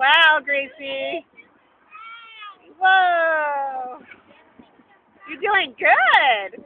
Wow, Gracie. Whoa. You're doing good.